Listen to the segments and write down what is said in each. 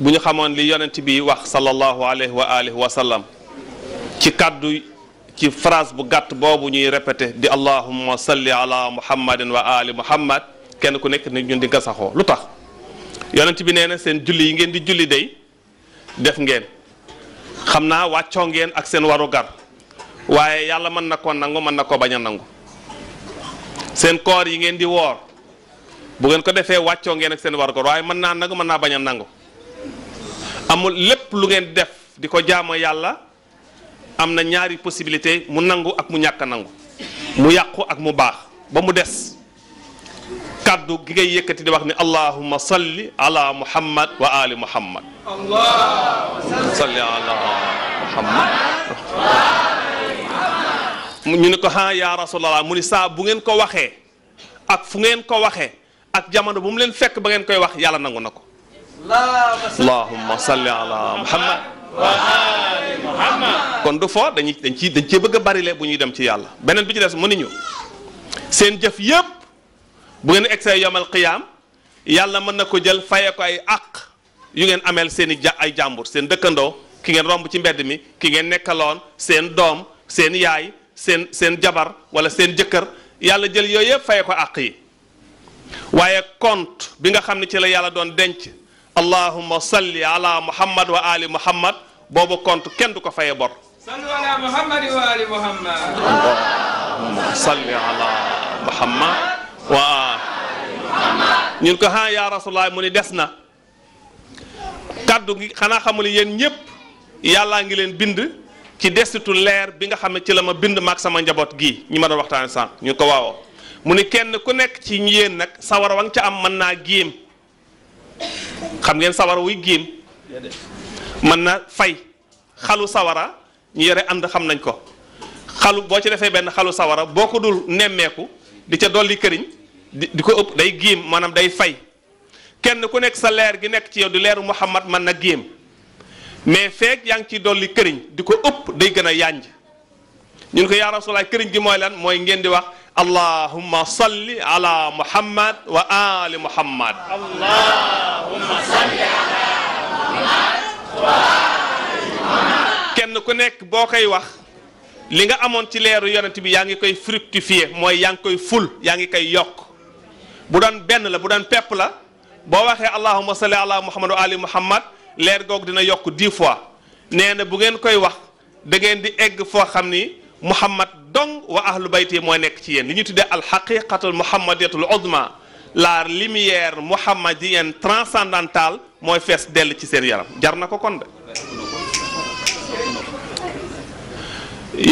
bu ñu xamoon li yonent bi wax sallallahu alayhi wa alihi wa sallam ci kàddu ci phrase bu gàtt boobu ñuy répété di allahumma salli ala muhammadin wa ali muhammad kenn ku nekk nit ñun di nga saxoo lu tax yonent bi nee na seen julli yi ngeen di julli day def ngeen xam naa wàccoo ngeen ak seen waru gar waaye yàlla mën na ko nangu mën na ko bañ a nangu seen koor yi ngeen di woor bu ngeen ko defee wàccoo ngeen ak seen war koor waaye mën naa nangu mën naa bañ a nangu amul lépp lu ngeen def di ko jaamoo yàlla am na ñaari possibilité mu nangu ak mu ñàkk a nangu mu yàqu ak mu baax ba mu des kàddu gi ngay yëkkati di wax ni allahumma salli ala muhammad wa ali muhammad salli ala muhammad ñu ni ko ha ya rasulallah mu ni saa bu ngeen ko waxee ak fu ngeen ko waxee ak jamono bu mu leen fekk ba ngeen koy wax yàlla nangu na ko allahumma salli ala muhammad wa ali muhammad kon du fo dañuy dañ ci dañ cee bëgg a barile bu ñuy dem ci yàlla beneen bi ci des mu ni ñu seen jëf yépp bu ngeen egsee yomal qiyaam yàlla mën na ko jël faye ko ay àq yu ngeen ameel seen i ja ay jàmbur seen dëkkandoo ki ngeen romb ci mbedd mi ki ngeen nekkaloon seen doom seen yaay seen seen jabar wala seen jëkkër yàlla jël yooyu yëpp faye ko àq yi waaye compte bi nga xam ne ci la yàlla doon denc allahumma salli ala muhammad wa ali muhammad boobu compte kenn du ko faye bor sallu ala muhammad wa ali muhammad allahumma salli ala muhammad wa ñun ko ha ya rasulullah mu ni des na kaddu gi xanaa xamul yéen ñëpp yàllaa ngi leen bind ci desitu leer bi nga xam ne ci la ma bind maag sama njaboot gii ñi ma doon waxtaane sànq ñu ko waawoo mu ni kenn ku nekk ci yéen nag sawara wa nga ca am mën naa géem xam ngeen sawara wuy géem mën na fay xalu sawara ñu yore ànd xam nañ ko xalu boo ci defee benn xalu sawara boo ko dul nemmeeku di ca dolli këriñ di di ko ëpp day giim maanaam day fay kenn ku nekk sa leer gi nekk ci yow di leeru Muhammad mën na giim mais feek yaa ngi ciy dolli këriñ di ko ëpp day gën a yànj ñun ko yaa rasulallah këriñ gi mooy lan mooy ngeen di wax allahumma salli ala muhammad wa ali muhammad allahumma salli ala muhammad wa ali muhammad kenn ku nekk boo koy wax li nga amoon ci leeru yonent bi yaa ngi koy fructifier mooy yaa ngi koy ful yaa ngi koy yokk bu doon benn la bu doon pepp la boo waxee allahumma salli ala muhammad wa ali muhammad leer googu dina yokk dix fois nee na bu ngeen koy wax da ngeen di egg foo xam ni muhammad dong wa ahlu bayti mooy nekk ci yéen li ñu tuddee alxaqiqatul muhammadiyatul uzma la lumière muhammadienne transcendantale mooy fees dell ci seen yaram jar na ko kon de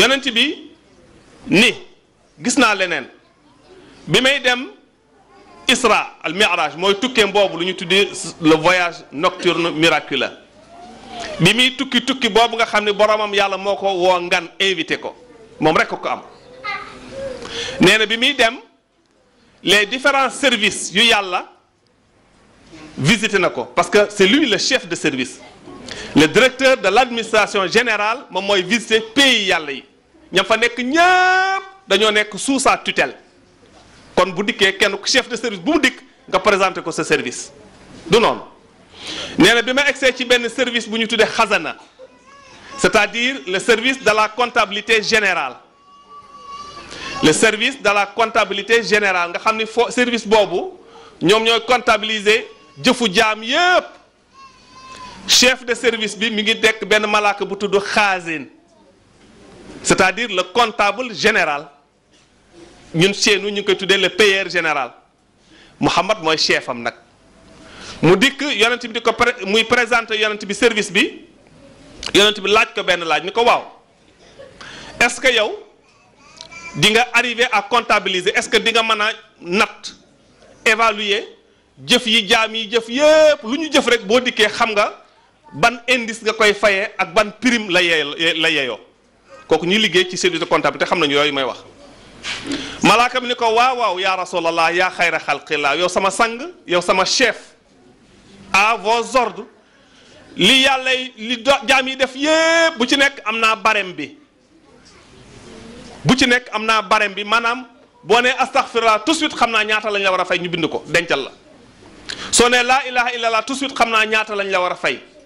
yonent bi ni gis naa leneen bi may dem isra al miraj mooy tukkeem boobu lu ñu tuddee le voyage nocturne miraculeux bi muy tukki tukki boobu nga xam ne boromam yàlla moo ko woo ngan invité ko moom rek ko am nee na bi muy dem les différents services yu yàlla visité na ko parce que c'est lui le chef de service le directeur de l'administration générale moom mooy visité pays yàlla yi ñam fa nekk ñëpp dañoo nekk sous sa tutelle kon bu dikkee kenn ku chef de service bu mu dikk nga présenté ko sa service du noonu nee na bi ma egsee ci benn service bu ñu tuddee xasana c'est-à-dire le service de la comptabilité générale le service de la comptabilité générale nga xam ni fo service boobu ñoom ñooy comptabiliser jëfu jaam yépp chef de service bi mi ngi dekk benn malaaka bu tudd xaasin c'est-à-dire le comptable général ñun seenu ñu ngi koy tuddee le payeur général Muhammad mooy chef am nag mu dikk yonent bi di ko pré muy présenté yonent bi service bi yonent bi laaj ko benn laaj ni ko waaw est-ce que yow di nga arriver à comptabiliser est-ce que di nga mën a natt évaluer jëf yi jaam yi jëf yépp lu ñu jëf rek boo dikkee xam nga ban indice nga koy fayee ak ban prime la yey la yeyoo kooku ñuy liggéey ci service de comptabilité xam nañu yooyu may wax malaaka mi ni ko waaw waaw yaa rasulallah yaa xayra xalqillah yow sama sang yow sama chef à vos ordres li yàlla li do jaam yi def yépp bu ci nekk am naa barem bi bu ci nekk am naa barem bi maanaam boo nee astaghfirullah tout de suite xam naa ñaata lañ la war a fay ñu bind ko dencal la soo nee laa ilaha illallah tout de suite xam naa ñaata lañ la war a fay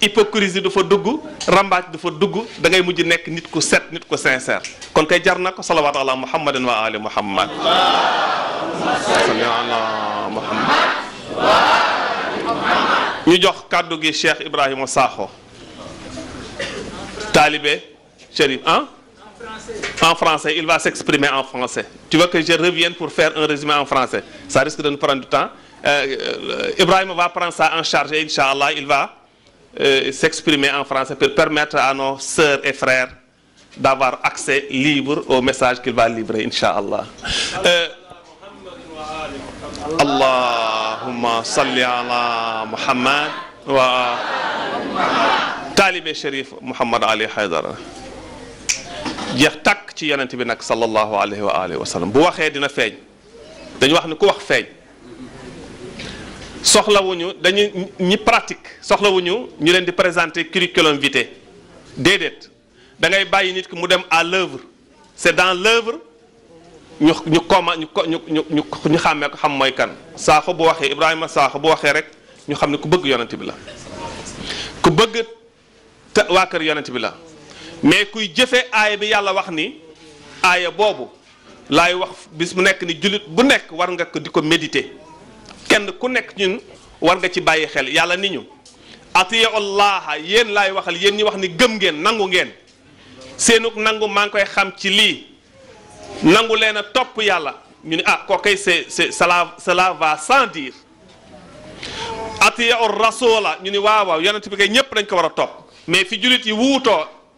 hypocrisie du fa dugg rambaaj du fa dugg da ngay mujj nekk nit ku set nit ku sincère kon kay jar na ko salawaatu ala muhammadin wa ali muhammad salli ala muhammad ñu jox kàddu gi Cheikh Ibrahima Sakho taalibe cheikh hein? en français il va s'exprimer en français tu veux que je revienne pour faire un résumé en français ça risque de nous prendre du temps euh, euh, Ibrahim va prendre ça en charge et il va euh, s'exprimer en français pour permettre à nos sœurs et frères d'avoir accès libre au message qu'il va livrer, Inch'Allah. Euh, allahumma salli ala muhammad wa taalibe Cherif Mouhamad Ali Haydara jeex tàkk ci yonent bi nag sallallahu alayhi wa alihi wa sallam bu waxee dina feeñ dañu wax ni ku wax feeñ soxlawuñu dañu ñi pratique soxlawuñu ñu leen di présenter curriculum vitae déedéet da ngay bàyyi nit ki mu dem à l'œuvre c'est dans l'œuvre ñu ñu koma ñu ko ñu ñu ñu ñu xàmmee ko xam mooy kan Sakho bu waxee Ibrahima Sakho bu waxee rek ñu xam ne ku bëgg yonent bi la ku bëgg te waa kër yonent bi la mais kuy jëfe aaya bi yàlla wax ni aaya boobu laay wax bis mu nekk ni jullit bu nekk war nga ko di ko méditer kenn ku nekk ñun war nga ci bàyyi xel yàlla ni ñu atiyu allaha yéen laay waxal yéen ñi wax ni gëm ngeen nangu ngeen seenuk nangu maa ngi koy xam ci lii nangu leen a topp yàlla ñu ne ah koo kay c'est c'est cela cela va sans dire atiyu rasula ñu ni waaw waaw yonent bi kay ñépp dañ ko war a topp mais fi jullit yi wuutoo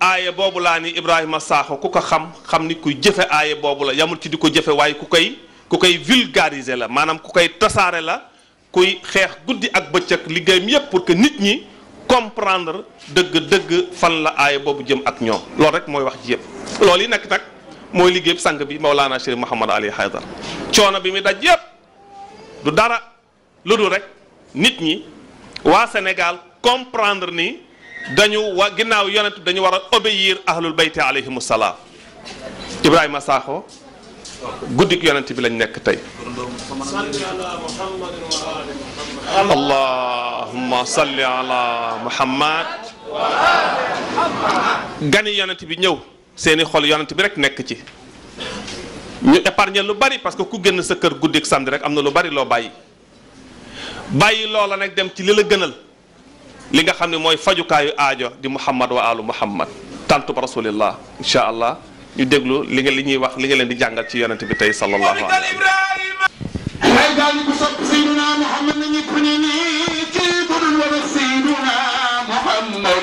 aaye boobu laa ni Ibrahima Sakho ku ko xam xam ni kuy jëfe aaye boobu la yamul ci di ko jëfe waaye ku koy ku koy vulgariser la maanaam ku koy tasaare la kuy xeex guddi ak bëccëg liggéeyam yépp pour que nit ñi comprendre dëgg-dëgg fan la aaye boobu jëm ak ñoom loolu rek mooy wax ji yépp loolu yi nag nag mooy liggéeyam sang bi Maulana Chérif Mouhamad Ali Haydar coono bi mi daj yépp du dara lu dul rek nit ñi waa Sénégal comprendre ni dañu wa ginnaaw yonent dañu war a obéir ahlul bayti alayhimu salaam Ibrahima Sakho guddik yonent bi lañ nekk tey allahumma salli ala muhammad gani yonent bi ñëw seeni xol yonent bi rek nekk ci ñu épargner lu bari parce que ku génn sa kër guddi ak samedi rek am na lu bari loo bàyyi bàyyi loola nag dem ci li la gënal li nga xam ne mooy fajukaayu aajo di muhammad wa alu muhammad tàntu ba rasulillah incha allah ñu déglu li nga li ñuy wax li nga leen di jàngal ci yonent bi tey sallallahu alayhi wa sallam may gaañu ko sopp Seydina Muhammad na ñëpp ñu ni kii bu dul wala Seydina Muhammad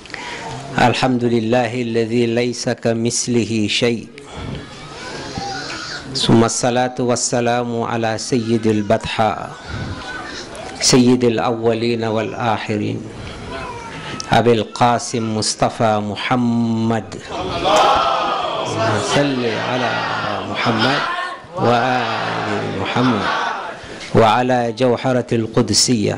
الحمد لله الذي ليس كمثله شيء ثم الصلاة والسلام على سيد البطحاء سيد الأولين والآخرين أبي القاسم مصطفى محمد صل على محمد وآل محمد وعلى جوهرة القدسية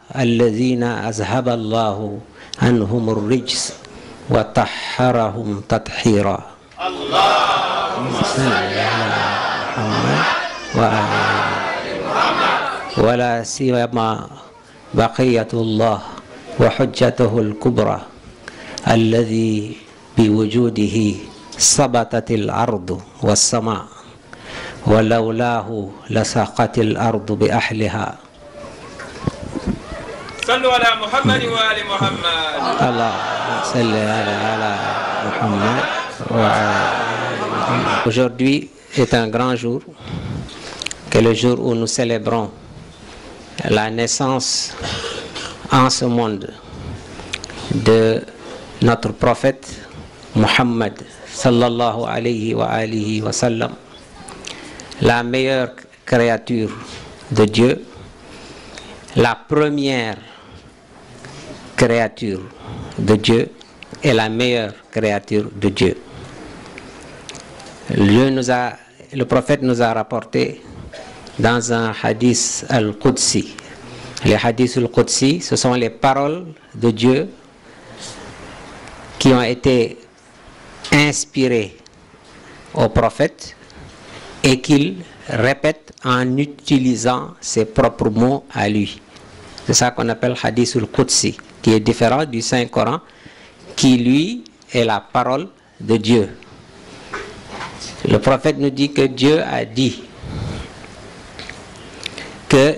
الذين أذهب الله عنهم الرجس وطهرهم تطهيرا اللهم صل على محمد وعلى محمد ولا سيما بقية الله وحجته الكبرى الذي بوجوده سبطت الأرض والسماء ولولاه لسقت الأرض بأحلها Aujourd'hui est un grand jour que le jour où nous célébrons la naissance en ce monde de notre prophète Muhammad sallallahu alayhi wa wa la meilleure créature de Dieu la première créature de Dieu est la meilleure créature de Dieu. le prophète nous a rapporté dans un hadith al-Qudsi. Les hadiths al-Qudsi, ce sont les paroles de Dieu qui ont été inspirées au prophète et qu'il répète en utilisant ses propres mots à lui. C'est ça qu'on appelle Hadithul Qudsi, qui est différent du Saint-Coran, qui lui est la parole de Dieu. Le prophète nous dit que Dieu a dit que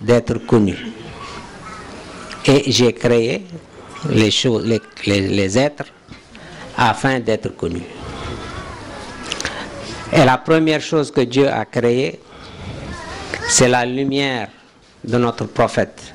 d'être connu. Et j'ai créé les choses, les, êtres afin d'être connu. Et la première chose que Dieu a créée, c'est la lumière de notre prophète.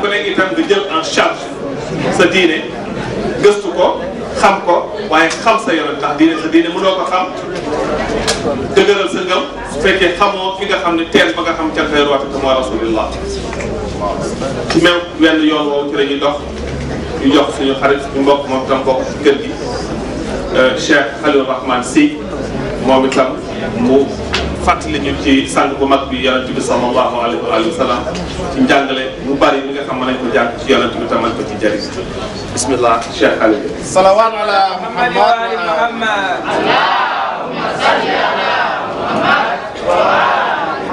ku ne itam nga jël en charge sa diine gëstu ko xam ko waaye xam sa yonent ndax diine sa diine mënoo ko xam dëgëral sa ngëm su fekkee xamoo ki nga xam ne teel ba nga xam ca xeeru waxtu mooy rasulillah ci même wenn yoon woowu ci la ñuy dox ñu jox suñu xarit suñu mbokk moom tam bokk ci kër gi euh, Cheikh Khalil Rahman Sy moom itam mu fàttali ñu ci sang bu mag bi yonent bi sallallahu alayhi wa sallam ci njàngale mu bari mi nga xam mën nañ ko jàng ci yonent bi tamal ko ci jëriñ bismillah Cheikh Khalil salawaat ala Muhammad wa ali Muhammad allahumma salli ala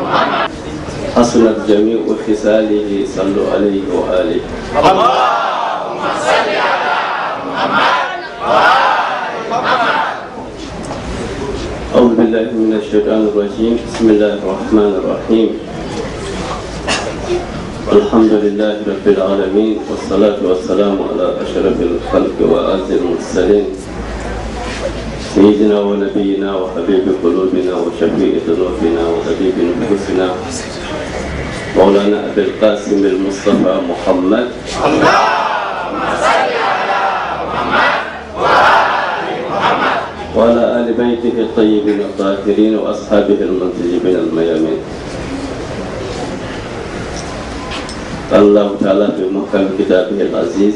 Muhammad حسنت جميع خصاله صلوا عليه وآله الله بالله من الشيطان الرجيم بسم الله الرحمن الرحيم الحمد لله رب العالمين والصلاة والسلام على أشرف الخلق وأعز المرسلين سيدنا ونبينا وحبيب قلوبنا وشفيع ذنوبنا وحبيب نفوسنا مولانا أبي القاسم المصطفى محمد الله وعلى آل بيته الطيبين الطاهرين وأصحابه المنتجبين الميامين قال الله تعالى في محكم كتابه العزيز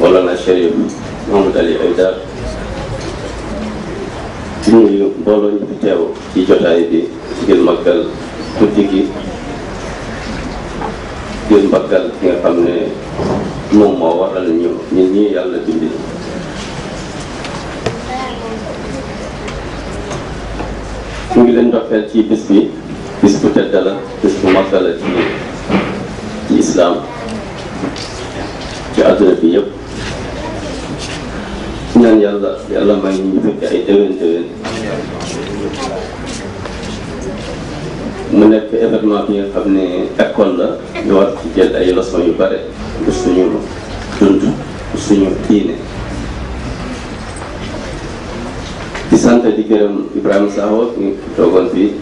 wala na chérif Mamadou Ali Aïdar ci nuyu mbooloo ñu fi teew ci jotaay bi ci gën màggal guddi gi gën màggal ki nga xam ne moom moo waral ñu ñun ñii yàlla bindi ñu ngi leen ndokkeel ci bis bi bis bu tedd la bis bu màggal la ci ci islam ci àdduna bi yëpp ñaan yàlla yàlla may ñu fekk ay déwén déwén mu nekk événement bi nga xam ne école la ñu war ci jël ay leçons yu bare pour suñu dund pour suñu diine di sant di gërëm Ibrahima Sakho ñu toogoon fii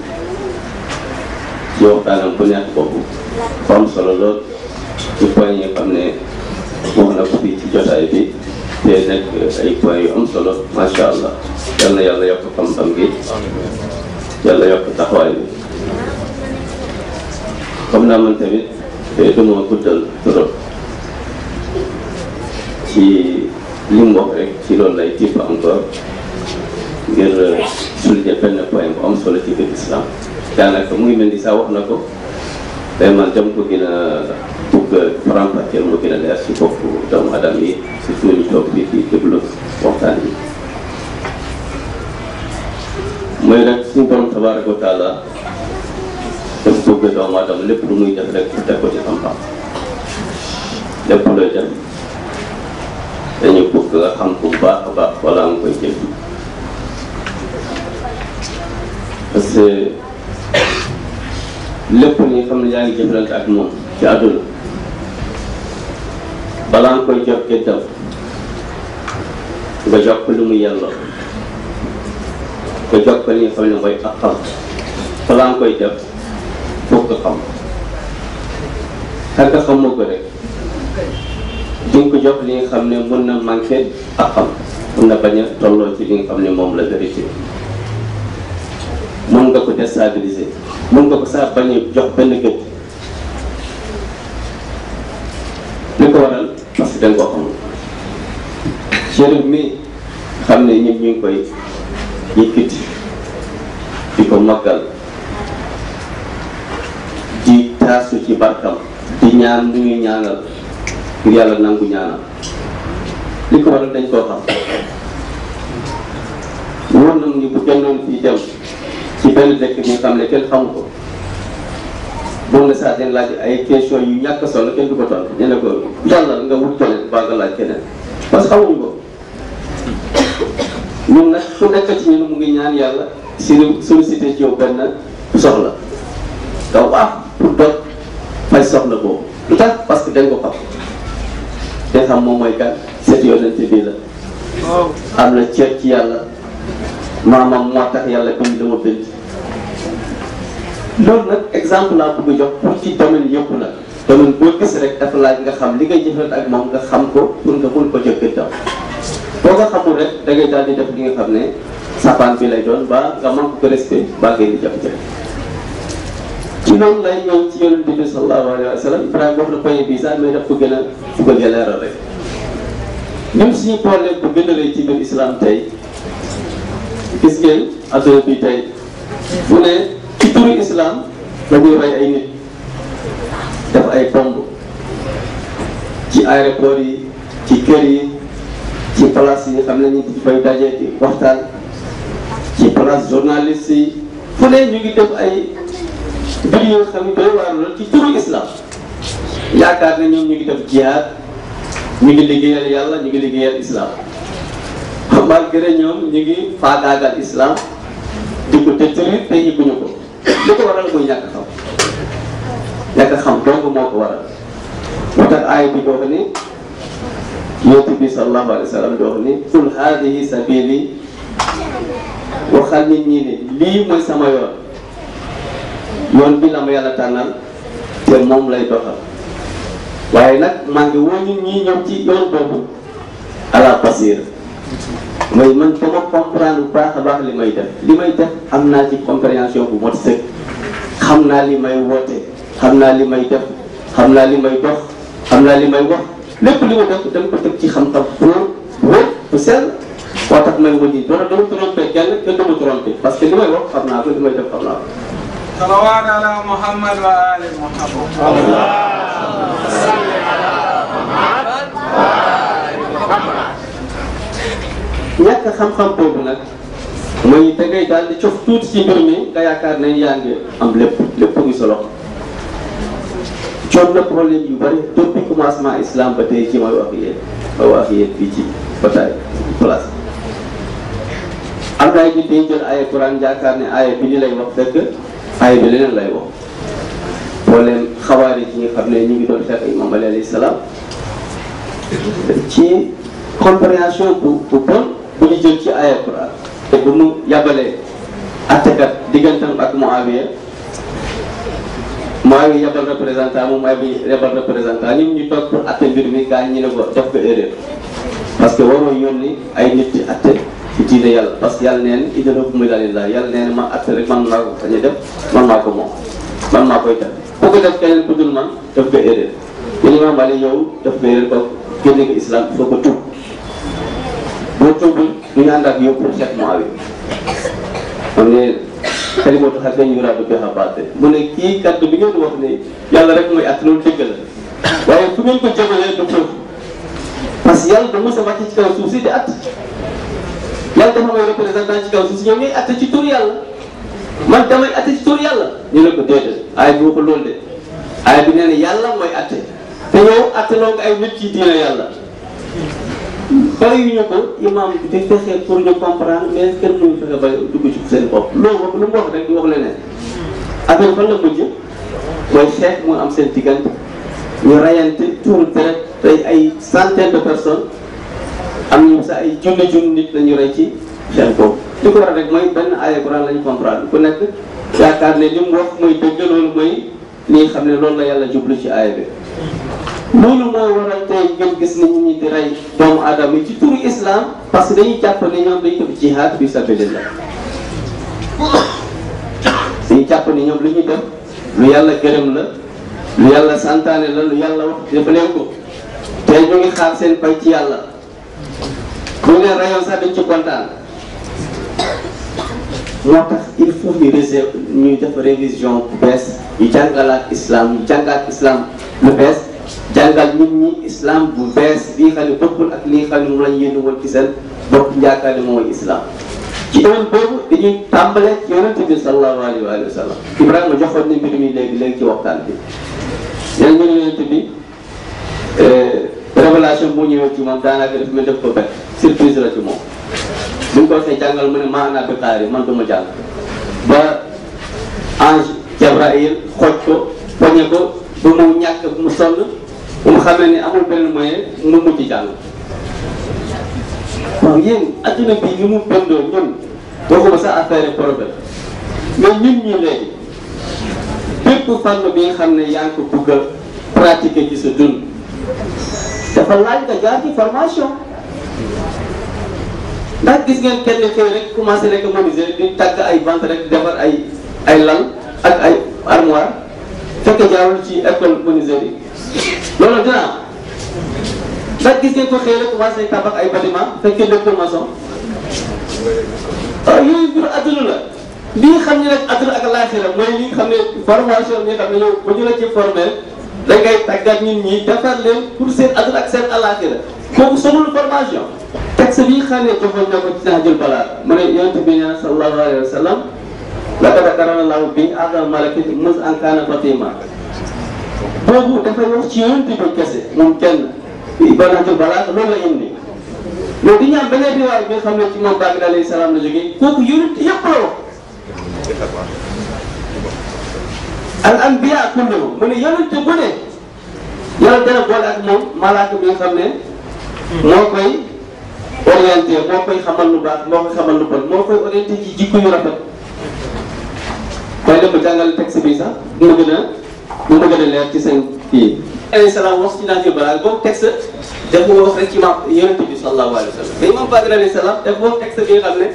ci waxtaanam bu neex boobu bu am solo lool ci point yi xam ne wax na ko fii ci jotaay bi te nekk ay point yu am solo macha allah yal na yàlla yokk xam-xam gi yàlla yokk taxawaay bi xam naa man tamit eh, du ma guddal trop ci li mu wax rek ci loolu lay tipp encore ngir souligner benn point bu am solo ci biir islam daanaka muy mel ni saa wax na ko vraiment dama ko gën a bëgg a faram-fàcceel mu gën a leer si bopp doomu aadama yi surtout ñu toog fii di déglu waxtaan yi mooy nag suñu borom tabaaraka wa taala daf bëgg doomu aadama lépp lu muy def rek teg ko ci xam-xam lépp looy def dañu bëgg nga xam bu baax a baax wala nga koy jëf parce que lépp ni xam ne yaa ngi jëflante ak moom ci àdduna balaa nga koy jox gëddam nga jox ko li mu yelloo nga jox ko li nga xam ne mooy ak xam balaa nga koy def foog nga xam te nga xamoo ko rek di nga ko jox li nga xam ne mën na manqué àqam mun na bañ a tolloo ci li nga xam ne moom la vérité mun nga ko déstabiliser mun nga ko saa bañ a jox benn gët li ko waral parce que da nga ko xamul Chérif mi xam ne ñun ñu ngi koy yëkkati di ko màggal di taasu ci barkam di ñaan mu ngi ñaanal ngir yàlla nangu ñaanal li ko waral dañ koo xam wóor na ni bu kennoon fii dem ci benn dëkk bi nga xam ne kenn xamu ko moom la saa den laaj ay question yu ñàkk solo kenn du ko tontu ñu ne ko jàllal nga wut keneen baa nga laaj keneen parce que xamuñu ko ñun nag ku nekk ci ñun mu ngi ñaan yàlla si sollicité ci yow benn soxla nga wax pour dox fay soxla boobu lu tax parce que dañ ko xam dañ xam moom mooy kan seet yonent bi la am na cër ci yàlla maamam moo tax yàlla bind dama bind loolu nag exemple laa bëgg a jox pour ci domaine yëpp la domaine boo gis rek dafa laaj nga xam li ngay jëflante ak moom nga xam ko pour nga mun ko jëkkëtam boo ko xamul rek da ngay daal di def li nga xam ne sapaan bi lay doon ba nga man ko respect ba ngeen di jafe-jafe ci noonu lay ñëw ci yonent bi sallallahu alayhi wa sallam Ibrahima wax na point bi sax mais daf ko gën a bu ko gën a leeral rek ñun suñu problème bu gën a rëy ci biir islam tey gis ngeen adduna bi tey mu ne ci turu islam dañuy rey ay nit def ay bomb ci aéroport yi ci kër yi ci place yi nga xam ne ñu ngi fay daje di waxtaan ci place journaliste yi fu ne ñu ngi def ay mbir yoo xam ne doy waar lool ci turu islam yaakaar ne ñoom ñu ngi def jihaad ñu ngi liggéeyal yàlla ñu ngi liggéeyal islam malgré ñoom ñu ngi faagaagal islam di ko détruire te yëguñu ko li ko waral mooy ñàkk xam ñàkk xam dong moo ko waral moo tax aay bi doo ko ni yonent bi sallallahu alayhi wa sallam doo ko ni qul haadihi sabili waxal nit ñi ne lii mooy sama yoon yoon bi la ma yàlla tànnal te moom lay doxal waaye nag maa ngi woo nit ñi ñëw ci yoon boobu ala basir mooy man dama comprendre bu baax a baax li may def li may def am naa ci compréhension bu mot sëkk xam naa li may woote xam naa li may def xam naa li may dox xam naa li may wax lépp li ma def dama ko teg ci xam-xam bu wóor bu sell moo tax nag ma ji dama dama trompé kenn kenn dama trompé parce que li may wax xam naa ko li may def xam naa ko. salawaat ala Muhammad wa ali Muhammad. ñàkk xam-xam boobu nag mooy da ngay daal di cof tuuti ci mbir mi nga yaakaar ne yaa ngi am lépp lépp a ngi solo. coon na problème yu bari depuis commencement islam ba tey ci may wax yéen ma wax yéen fii ci bataay place am na ay nit dañuy jël aaya Quran jaakaar ne aaya bi li lay wax fekk aaya bi leneen lay wax boo leen xawaari ci nga xam ne ñu ngi doon fekk imam Ali alayhi salaam ci compréhension bu bu bon bu ñu jël ci aaya Quran te bu mu yabalee attekat diggantam ak Muawiya maa ngi yebal représentant moom maa ngi yebal représentant ñun ñu toog pour atte mbir mi gaañ ñu ne ko def ko erreur parce que waroo yónni ay nit ci atte ci diine yàlla parce que yàlla neen idda la muy daal la yàlla neen man atte rek man maa ko sañ a def man maa ko moom man maa koy def ku ko def keneen ku dul man def ko erreur te Imaam Malik ñëw daf koy rek ko génne ko islam foo ko tuub boo tuubul du ñu ànd ak yow pour sept mois bi mu ne kalimatu xas nañ yuraadu biha baate mu ne kii kàddu bi ngeen wax ne yàlla rek mooy at loolu dëgg la waaye fu ngeen ko jëmalee du foofu parce que yàlla du mos a wàcc ci kaw suuf si di at yàlla dafa may représentant ci kaw suuf si ñoom ñooy atte ci tur yàlla man damay atte ci tur yàlla ñu ne ko déedéet aaya bi waxul loolu de aaya bi nee na yàlla mooy atte te yow atte loo nga ay nit ci diine yàlla bàyyi ñu ko imaam bi di fexe pour ñu comprendre mais kenn mënu fexe ba dugg ci seen bopp loolu moom lu mu wax rek di wax leneen affaire fan la mujj mooy xeex moo am seen diggante ñu rayante tuur deret tey ay centaine de personnes am na sa ay junni junni nit la ñu rey ci seen kaw li ko war a rek mooy benn aaya Quran la ñu comprendre ku nekk yaakaar ne li mu wax mooy dëgg loolu mooy li nga xam ne loolu la yàlla jublu ci aaya bi loolu moo waral tey ngeen gis nit ñi di rey doomu aadama yi ci turu islam parce que dañuy jàpp ne ñoom dañuy def jihaad fi sabilillah dañuy jàpp ne ñoom lu ñuy def lu yàlla gërëm la lu yàlla santaane la lu yàlla wax def leen ko te ñu ngi xaar seen pay ci yàlla bu ne rayon sax dañ ci kontaan moo tax il faut ñu réserve ñu def révision bu bees ñu jàngalaat islam ñu jàngaat islam lu bees jàngal nit ñi islam bu bees lii xam ne bokkul ak lii xam ne mu lañ yéen woon ci seen bopp njaakaar ne mooy islam ci doon boobu dañuy tàmbale ci yonente bi sallallahu alayhi wa sallam Ibrahima joxoon na mbir mi léegi léegi ci waxtaan bi yéen ñu ne yonente bi révélation bu ñëwee ci moom daanaka daf mel def ko bett surprise la ci moom bu ñu ko see jàngal mu ne maa ana bi xaari man du ma jàng ba ange Jabraïl xooj ko poñe ko ba mu ñàkk bu mu sonn bu mu xamee ni amul benn moyen mu mujj jàng waaw yéen adduna bi ni mu bindoo ñun waxuma sa affaire problème mais ñun ñi léegi bépp fànn bi nga xam ne yaa ngi ko bugg a pratiquer ci sa dund dafa laaj nga jaar ci formation ndax gis ngeen kenn xëy rek commencé rek menuisier di tàgg ay vente rek defar ay ay lal ak ay armoire fekk jaarul ci école menuisier yi loolu dina am ndax gis ngeen ko xëy rek commencé tabax ay bâtiment fekk nekkul maçon waaw yooyu mbiru àdduna la li nga xam ne nag àdduna ak laaxira mooy li nga xam ne formation bi nga xam ne yow bu ñu la ci formé da ngay tàggat nit ñi defar leen pour seen àdduna ak seen alaaxira kooku soxla formation. texte bi nga xam ne joxoon na ko ci Nahjul Balaagha mu ne yonent bi ñaan sallallahu alayhi wa sallam laqad karrama Allaahu bi a'zami malakin muz an kaana fatima boobu dafay wax ci yonent bi kese moom kenn. banatul balaa loolu la indi loolu di ñaan beneen riwaay bi nga xam ne ci moom Baabir alayhi salaam la jógee kooku yonent yëpp la wax al anbiya kulluhum mu ne yonent bu ne yàlla dana boole ak moom malaaka bi nga xam ne moo koy orienté moo koy xamal lu baax moo koy xamal lu bon moo koy orienté ci jikko yu rafet waaye dama jàngal texte bi sax mu gën a mu ma gën a leer ci seen kii alayhi salaam wax ci naaj yu balaa boobu texte daf ko wax rek ci maam yonent bi sallallahu alayhi wa sallam mais imam Fadil alayhi salaam daf wax texte bi nga xam ne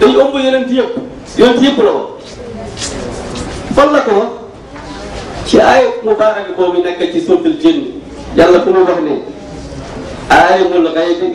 dañu ëmb yonent yëpp yonent yëpp la wax fan la ko wax ci aaya mubaarak boobu nekk ci suutul jinn yàlla fu mu wax ne aalimul xaybi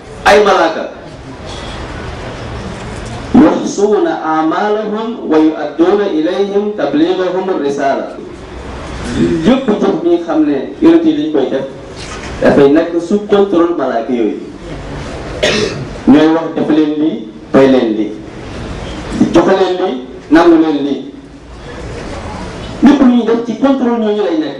ay malaaka yuxsuuna amalahum wa yuadduuna ilayhim tablighahum risala yëpp jëf bi nga xam ne yonent yi dañ koy def dafay nekk sous contrôle malaaka yooyu ñooy wax def leen lii bay leen lii jox leen lii nangu leen lii lépp lu ñuy def ci contrôle ñooñu lay nekk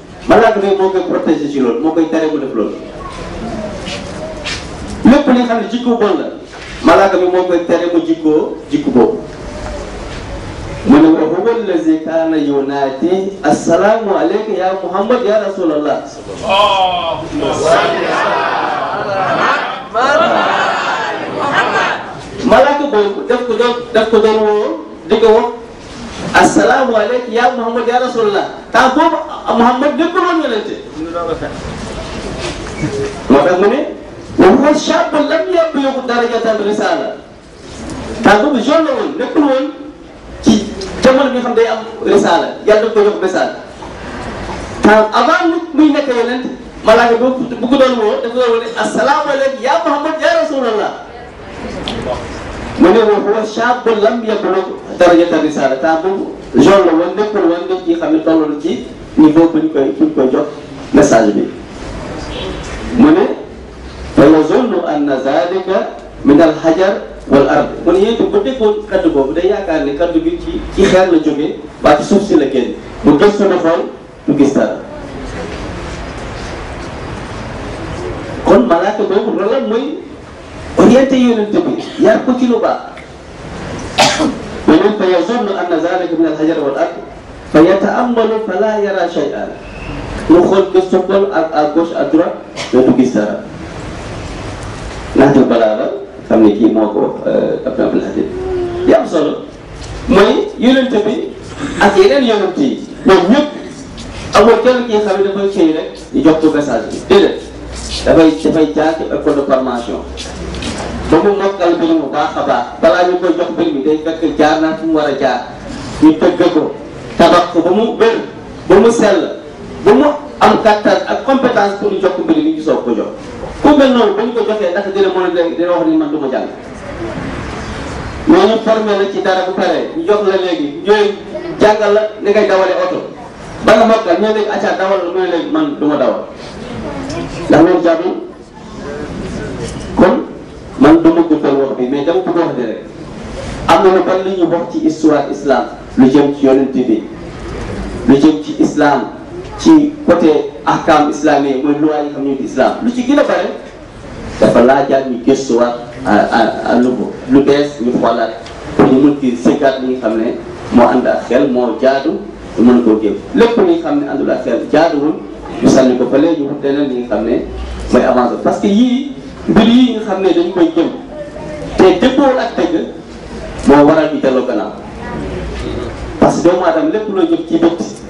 malaaka bi moo koy protéger ci loolu moo koy tere mu def loolu lépp li nga xam ne jikko bon la malaaka bi moo koy tere mu jikkoo jikko boobu mu ne wa huwa allazi kaana yunaadi assalaamu aleyka ya muhammad ya rasulallah malaaka boobu daf ko doon daf ko doon woo di ko wax assalaamu aleyka yaa Muhammad yaa Rasulullah temps boobu Muhammad nekkul woon yonente moo tax mu ne wa huwa shaabun lam yablugh darajatan risaala temps boobu jeune la woon nekkul woon ci jamono bi nga xam day am risaala yàlla daf ko jox risaala temps avant mu muy nekk yonent malaaka bu bu ko doon woo dafa doon woo ne assalaamu aleyka yaa Muhammad yaa Rasulullah mu ne wa huwa shaabun lam yablugh darajata risaala taa bu jeune la woon nekkul woon nit ñi xam ne tollul ci niveau bu ñu koy bu ñu koy jox message bi mu ne fa yazunnu anna zalika min al hajar wal ard mu ne yéen bu déggoon kaddu boobu day yaakaar ne kaddu bi ci ci xeer la jógee waa ci suuf si la génn mu gëstu na xool du gis dara kon malaaka boobu loolu la mooy orienté yonent bi yar ko ci lu baax beneen fa yazunnu anna zalika min alhajar wal ard fa yataamalu fa la yara shay'an mu xool gëstu xool ak à gauche à droite mais du gis dara ndaxte balaa la xam ne kii moo ko ab na am solo mooy yonente bi ak yeneen yonent yi ñoom ñëpp amul kenn ki nga xam ne dafay xëy rek ñu jox ko message bi déedéet dafay dafay jaar ci école de formation ba mu mokkal mbir mu baax a baax balaa ñu koy jox mbir mi day fekk jaar naa fu mu war a jaar ñu tëgg ko tabax ko ba mu wér ba mu sell ba mu am kattan ak compétence pour ñu jox ko mbir mi ñu soog ko jox ku mel noonu ba ñu ko joxee ndax dina mën a dina wax ni man du ma jàng moo ñu formé la ci dara bu paree ñu jox la léegi ñooy jàngal la ni ngay dawale oto ba nga mokkal ñoo léegi acca dawal la mooy léegi man du ma dawal ndax loolu jàmm kon man du ma guddal wax bi mais dama bëgg wax ne rek am na lu bari lu ñu wax ci histoire islam lu jëm ci yonent bi lu jëm ci islam ci côté ahkam islamique mooy loi yi xam ne islam lu ci gën a bare dafa laajaat ñu gëstuwaat lu lu bees ñu xoolaat pour ñu mën ci sëkkaat li nga xam ne moo ànd ak xel moo jaadu ñu mën koo génn lépp li nga xam ne àndul ak xel jaaduwul ñu sànni ko fa léegi ñu leneen li nga xam ne mooy avancé parce que yii mbir yii nga xam ne dañ koy jëm te dëppool ak dëgg moo waral ñu delloo gannaaw parce que doomu aadama lépp loo jëm ci bët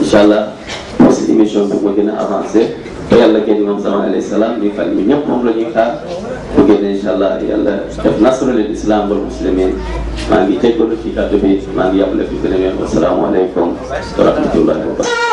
incha allah parce que émission bi moo gën a avancé te yàlla génn moom sama alayhi salaam ñuy fal mi ñëpp moom la ñuy xaar bu génne incha allah yàlla def nasru lil islam wal muslimin maa ngi jégalu ci kàddu bi maa ngi yàble fi beneen yoon wasalaamaaleykum wa rahmatullahi wa barakatuh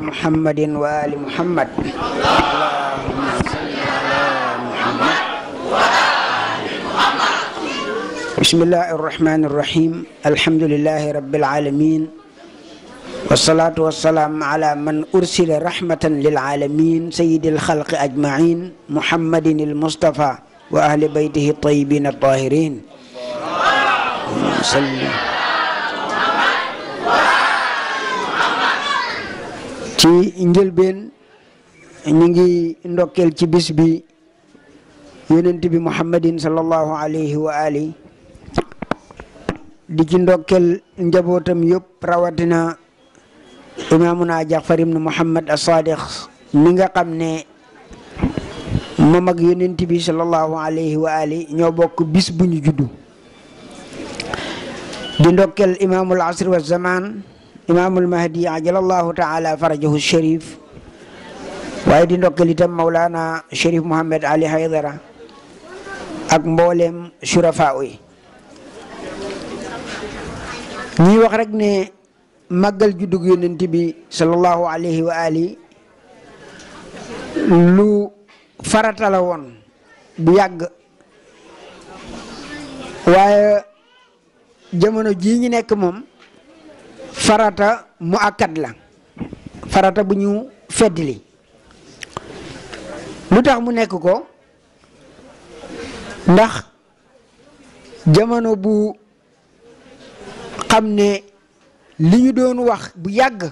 محمد وآل محمد بسم الله الرحمن الرحيم الحمد لله رب العالمين والصلاة والسلام على من أرسل رحمة للعالمين سيد الخلق أجمعين محمد المصطفى وأهل بيته الطيبين الطاهرين الله. ci ben ñi ngi ndokkel ci bis bi yonent bi muhammadin sallallahu alayhi wa ali di ci ndokkel njabootam yëpp rawatina imaamuna Jaafar ibnu Muhammad as-Sadiq mi nga xam ne moom ak yonent bi sallallahu alayhi wa ali ñoo bokk bis bu ñu juddu di ndokkel imaamul asr wa zaman imaamul mahdi ajalallahu taala farajahu sharif waaye di ndokkeel itam Mawlana Chérif Mouhamed Ali Haydara ak mboolem surafa yi ñuy wax rek ne màggal juddug yonent bi sallallahu alayhi wa ali lu farata la woon bu yàgg waaye jamono jii ñu nekk moom farata mu akkat la farata bu ñu feddli lu tax mu nekk ko ndax jamono bu xam ne li ñu doon wax bu yàgg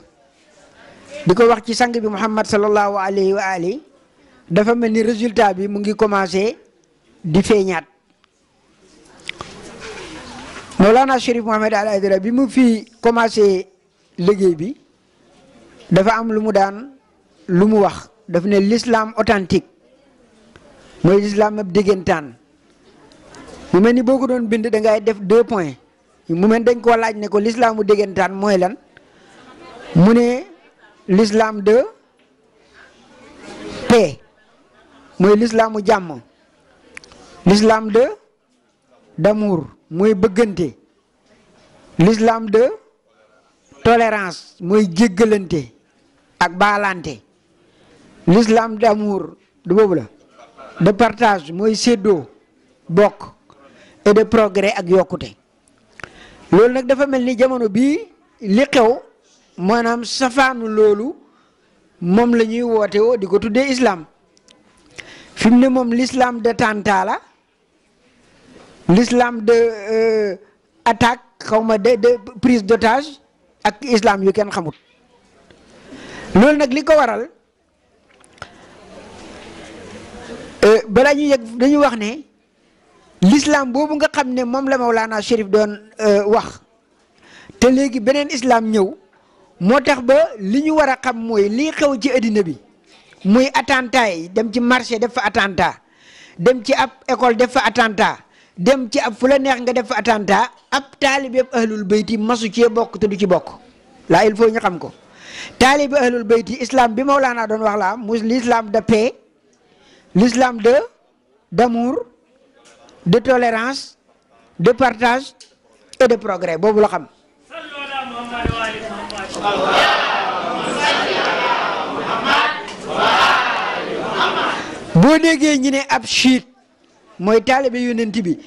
di ko wax ci sang bi muhammad sallallahu alayhi wa ali dafa mel ni résultat bi mu ngi commencé di feeñaat Mawlana Chérif Mohamed Al Aidara bi mu fi commencé liggéey bi dafa am lu mu daan lu mu wax daf ne l'islam authentique mooy l'islam ab diggantaan mu mel ni boo ko doon bind da ngay def deux points mu mel dañ koo laaj ne ko l'islam mu diggantaan mooy lan mu ne l'islam de paix mooy l'islam mu jàmm l'islam de d'amour mooy bëggante l'islam de tolérance mooy jéggalante ak baalante l'islam d'amour du boobu la de partage mooy séddoo bokk et de progrès ak yokkute loolu nag dafa mel ni jamono bii li xew maanaam safaanu loolu moom la ñuy woote woo di ko tuddee islam fi mu ne moom l'islam de tanta la l'islam de euh, attaque xaw ma de de prise d'otage ak islam yu kenn xamut loolu nag li ko waral euh, balaa ñuy yëg dañuy wax ne l'islam boobu nga xam ne moom la Mawlana Chérif doon euh, wax te léegi beneen islam ñëw moo tax ba li ñu war a xam mooy lii xew ci addina bi muy attentat yi dem ci marché def fa attentat dem ci ab école def fa attentat dem ci ab fu la neex nga def fa attentat ab taalibe ahlul bayti masu cee bokk te du ci bokk laa il faut ñu xam ko taalibe ahlul bayti islam bi Mawlana doon wax la muy l'islam de paix l'islam de d'amour de tolérance de partage et de progrès boobu la xam boo déggee ñi ne ab chiite mooy taalibe yonent bi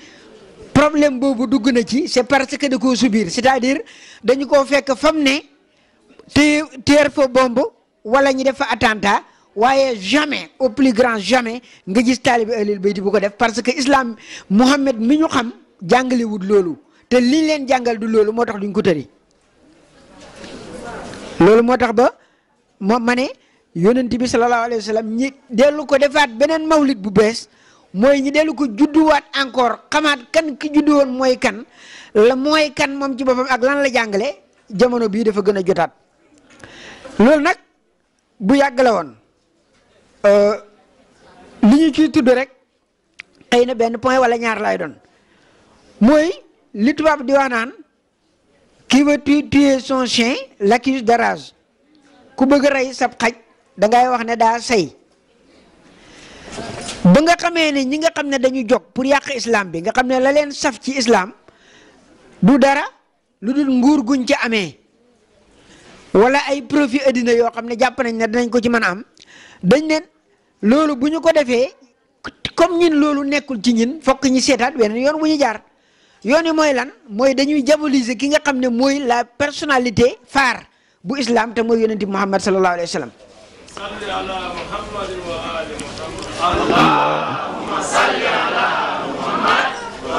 problème boobu dugg na ci c'est parce que da koo subir c'est-à-dire dañu koo fekk fam ne te teer fa bomb wala ñi def fa attentat waaye jamais au plus grand jamais nga gis taalibi ahlul bayti bu ko def parce que islam Muhammad mi ñu xam jàngalewut loolu te liñ leen jàngal du loolu moo tax duñ ko tëri loolu moo tax ba moom ma ne yonent bi sallallahu alayhi wa sallam ñi dellu ko defaat beneen mawlid bu bees mooy ñi dellu ko judduwaat encore xamaat kan ki juddu woon mooy kan la mooy kan moom ci boppam ak lan la jàngale jamono bii dafa gën a jotaat loolu nag bu yàgg la woon euh, li ñu ciy tudd rek xëy na benn point wala ñaar laay doon mooy li tubaab di wax naan qui veut tuer son chien l'accuse de rage ku bëgg rey sab xaj da ngay wax ne daa say ba nga xamee ne ñi nga xam ne dañu jóg pour yàq islam bi nga xam ne la leen saf ci islam du dara lu dul nguur guñ ci amee wala ay profit addina yoo xam ne jàpp nañ ne dinañ ko ci mën a am dañ ne loolu bu ñu ko defee comme ñin loolu nekkul ci ñin fokk ñu seetaat weneen yoon bu ñu jaar yoon yi mooy lan mooy dañuy diaboliser ki nga xam ne mooy la personnalité phare bu islam te mooy yonent bi Muhammad sallallahu alayhi wa sallam salli ala Muhammad wa ali Muhammad allahumma salli ala Muhammad wa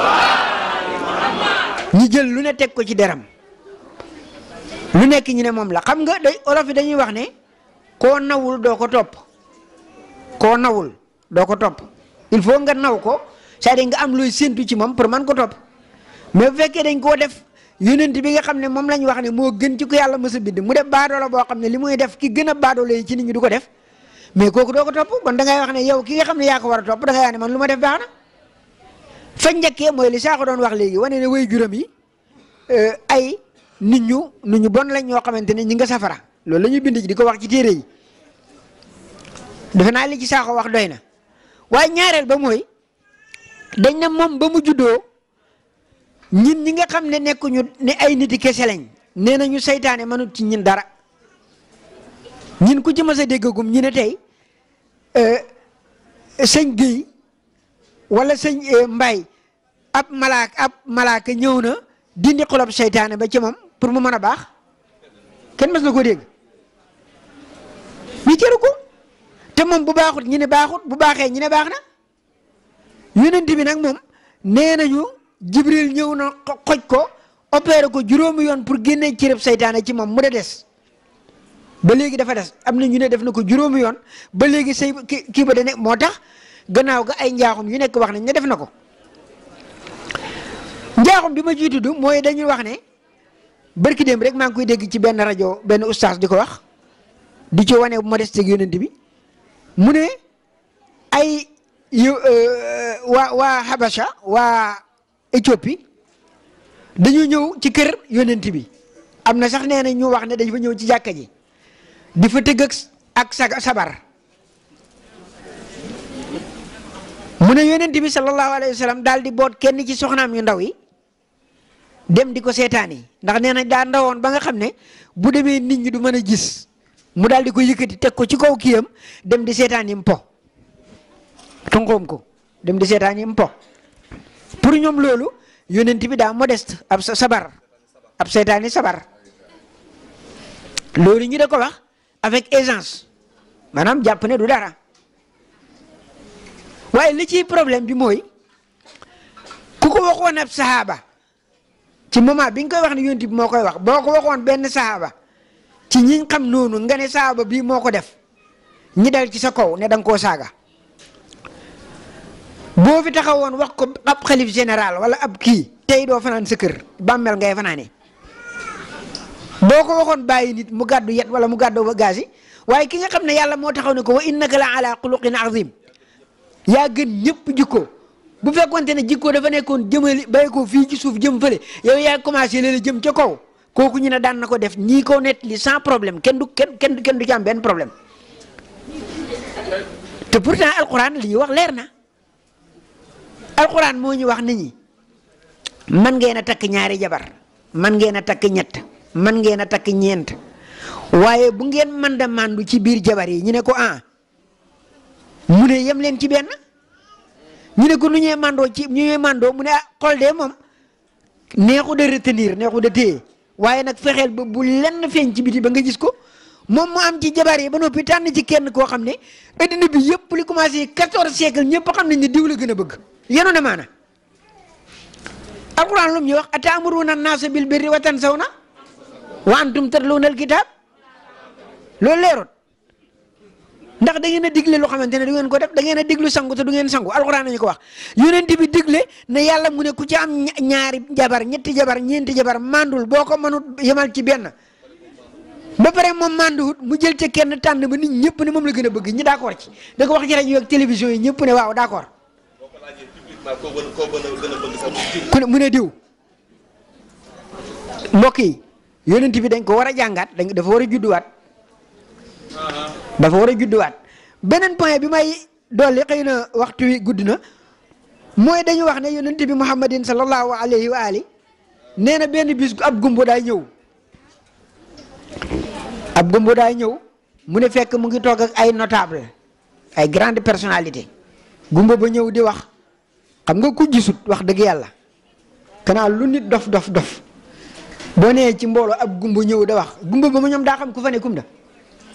ali Muhammad ñi jël lu ne teg ko ci deram lu nekk ñu ne moom la xam nga day olof yi dañuy wax ne koo nawul doo ko topp koo nawul doo ko topp il faut nga naw ko cest à nga am looy séntu ci moom pour man ko topp mais bu fekkee dañ koo def yonent bi nga xam ne moom la ñu wax ne moo gën ci ko yàlla mës a bind mu def baadoola boo xam ne li muy def ki gën a baadoola yi ci nit ñi du ko def mais kooku doo ko topp kon da ngay wax ne yow ki nga xam ne yaa ko war a topp da ngay wax ne man lu ma def baax na fa njëkkee mooy li saako doon wax léegi wane ne way juróom yi euh, ay nit ñu nit ñu bon lañ ñoo xamante ne ñi nga safara loolu la ñuy bind ci di ko wax ci téere yi defe naa li ci saaxo wax doy na waaye ñaareel ba mooy dañ ne moom ba mu juddoo ñin ñi nga xam ne nekkuñu ne ay nit yi kese lañ nee nañu seytaane mënut ci ñin dara ñin ku ci mës a déggagum ñi ne tey euh, sëñ Guèye wala sëñ euh, Mbaye ab malaak ab malaaka ñëw na dindi xolob seytaane ba ci moom pour mu mën a baax kenn mës na ko dégg ñu cëru ko te moom bu baaxut ñu ne baaxut bu baaxee ñu ne baax na yonent bi nag moom nee nañu jibril ñëw na xoj ko opéré ko juróomi yoon pour génne cërëb seytaane ci moom mu de des ba léegi dafa des am na ñu ne def na ko juróomi yoon ba léegi sëy ki kii ba da ne moo tax gannaaw ga ay njaaxum yu nekk wax nañ ne def na ko njaaxum bi ma ciy tudd mooy dañuy wax ne barki démb rek maa ngi koy dégg ci benn rajo benn ustaas di ko wax di ci wane modeste ak yonent bi mu ne ay yu waa waa Habasha waa Éthiopie dañu ñëw ci kër yonent bi am na sax nee na ñu wax ne dañu fa ñëw ci jàkka ji di fa tëgg ak ak sabar mu ne yonent bi sallallahu alayhi wa sallam daal di boot kenn ci soxnaam yu ndaw yi dem di ko seetaan yi ndax nee na daa ndawoon ba nga xam ne bu demee nit ñi du mën a gis mu daal di ko yëkkati teg ko ci kaw kiyam dem di seetaan yi mpo tongoom ko dem di seetaan yi mpo pour ñoom loolu yonent bi daa modeste ab sa- sabar ab seetaani sabar loolu ñu da ko wax avec aisance maanaam jàpp ne du dara waaye li ciy problème bi mooy ku ko waxoon ab sahaaba ci moment bi nga koy wax ne yonent bi moo koy wax boo ko waxoon benn saaba ci ñi xam noonu nga ne saaba bii moo ko def ñi dal ci sa kaw ne da nga koo saaga boo fi taxawoon wax ko ab xalif général wala ab kii tey doo fanaan sa kër bàmmeel ngay fanaane boo ko waxoon bàyyi nit mu gàddu yet wala mu gàddu gaasi waaye ki nga xam ne yàlla moo taxaw ne ko wa innaka la ala xuluqin azim yaa gën ñëpp jikko bu fekkonte ne jikko dafa nekkoon jëmale bay ko fii ci suuf jëm fële yow yaa commencé léeg jëm ca kaw kooku ñu ne daan na ko def ñii ko nett li sans problème kenn du kenn kenn kenn du ci am benn problème te pourtant alquran li ñuy wax leer na alquran moo ñu wax nit ñi man ngeen a takk ñaari jabar man ngeen a takk ñett man ngeen a takk ñeent waaye bu ngeen man da mandu ci biir jabar yi ñu ne ko ah mu ne yem leen ci benn ñu ne ko nu ñee mandoo ci ñu ñee mandoo mu ne ah xol de moom neexu de retenir neexu de téye waaye nag fexeel ba bu lenn feeñ ci biti ba nga gis ko moom mu am ci jabar yi ba noppi tànn ci kenn koo xam ne adduna bi yëpp li commencé quatorze siècle ñëpp xam nañ ne diw la gën a bëgg yenu na maana alquran lu mu ñuy wax ataamuruuna annaasa bil birri wa tansawna wa antum tatluuna alkitaab loolu leeroon ndax da ngeen a digle loo xamante ne du ngeen ko def da ngeen a diglu sangu te du ngeen sangu alxuraan nañu ko wax yonent bi digle ne yàlla mu ne ku ci am ñaari jabar ñetti jabar ñeenti jabar mandul boo ko mënut yemal ci benn ba pare moom manduwut mu jël ca kenn tànn ba nit ñëpp ne moom la gën a bëgg ñi d'accord ci da ko wax ci rajo ak télévision yi ñëpp ne waaw d'accord ku ne mu ne diw mbokk yi yonent bi dañ ko war a jàngaat dañ dafa war a judduwaat dafa war a judduwaat beneen point bi may dolli xëy na waxtu wi gudd na mooy dañu wax ne yonent bi muhammadin sallallahu alayhi wa ali nee na benn bis ab gumbo daay ñëw ab gumbo daay ñëw mu ne fekk mu ngi toog ak ay notable ay grande personnalité gumbo ba ñëw di wax xam nga ku gisut wax dëgg yàlla kanaa lu nit dof dof dof boo nee ci mbooloo ab gumba ñëw da wax gumba ba mu ñoom daa xam ku fa ne kum da